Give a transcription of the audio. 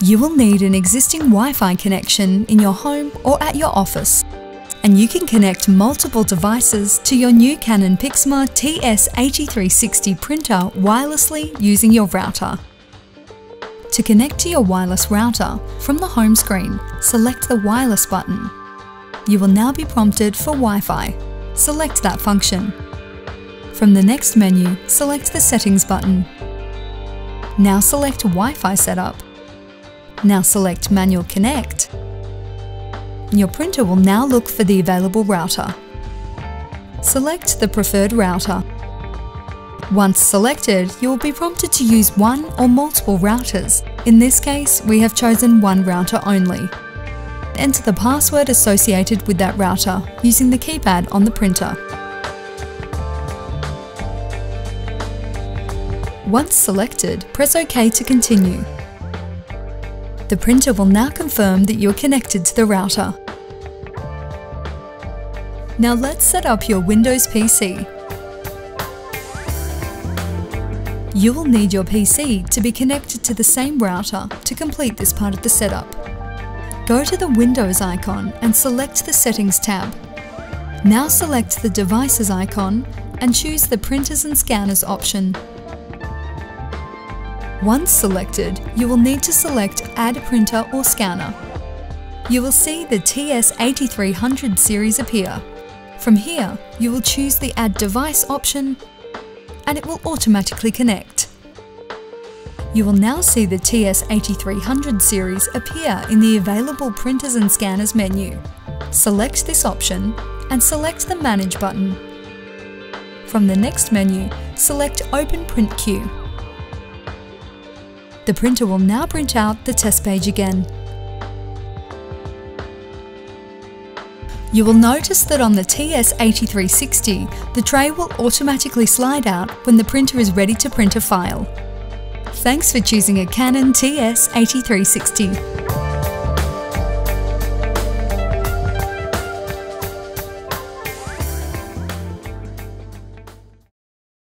You will need an existing Wi-Fi connection in your home or at your office. And you can connect multiple devices to your new Canon PIXMA TS8360 printer wirelessly using your router. To connect to your wireless router, from the home screen, select the wireless button. You will now be prompted for Wi-Fi. Select that function. From the next menu, select the Settings button. Now select Wi-Fi setup. Now select Manual Connect. Your printer will now look for the available router. Select the preferred router. Once selected, you will be prompted to use one or multiple routers. In this case, we have chosen one router only. Enter the password associated with that router using the keypad on the printer. Once selected, press OK to continue. The printer will now confirm that you're connected to the router. Now let's set up your Windows PC. You will need your PC to be connected to the same router to complete this part of the setup. Go to the Windows icon and select the Settings tab. Now select the Devices icon and choose the Printers and Scanners option. Once selected, you will need to select Add Printer or Scanner. You will see the TS8300 series appear. From here, you will choose the Add Device option and it will automatically connect. You will now see the TS8300 series appear in the available printers and scanners menu. Select this option and select the Manage button. From the next menu, select Open Print Queue. The printer will now print out the test page again. You will notice that on the TS8360, the tray will automatically slide out when the printer is ready to print a file. Thanks for choosing a Canon TS8360.